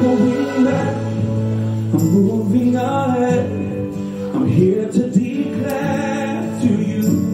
going back, I'm moving ahead. I'm here to declare to you